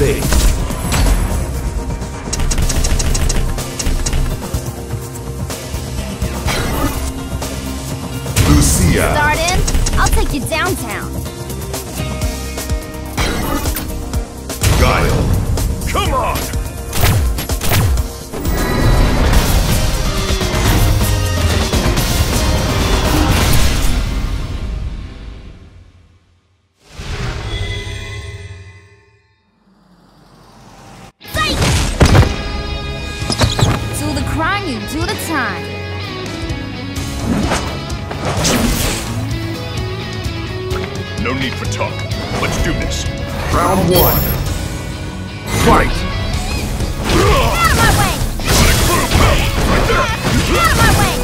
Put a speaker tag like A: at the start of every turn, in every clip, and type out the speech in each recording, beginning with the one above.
A: base. Lucia.
B: Start in, I'll take you downtown. Do the crime, you do the time.
C: No need for talk. Let's do this.
A: Round one. Fight.
B: Out of my way! Out of my way!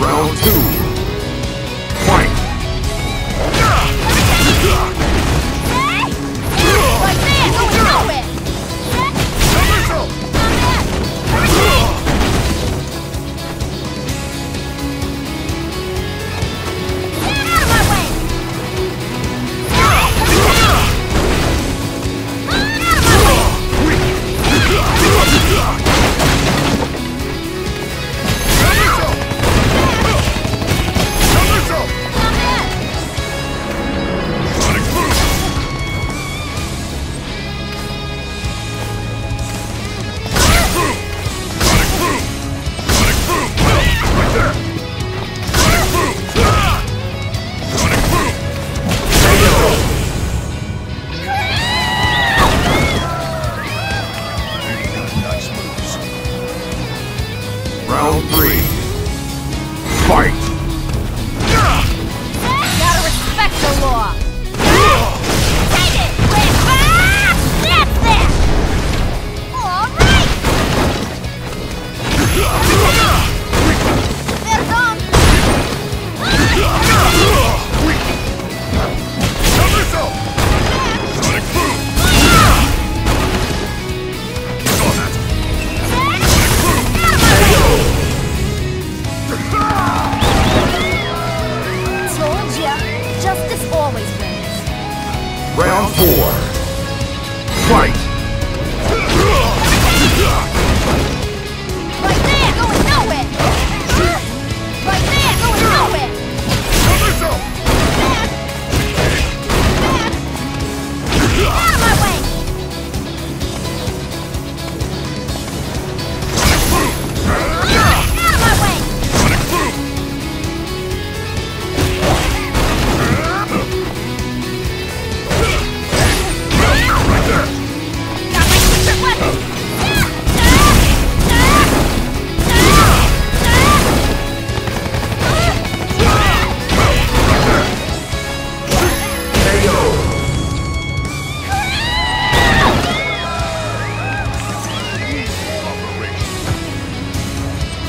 A: Round two. Round
B: 3 justice always wins.
A: Round four. Fight.
B: Right there, going nowhere! Right there, going nowhere! My way!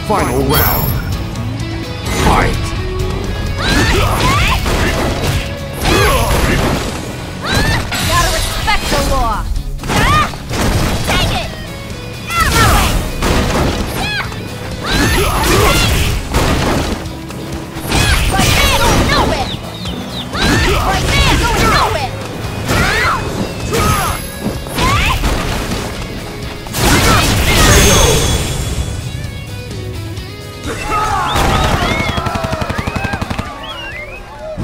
A: Final round.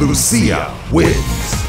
A: Lucia wins.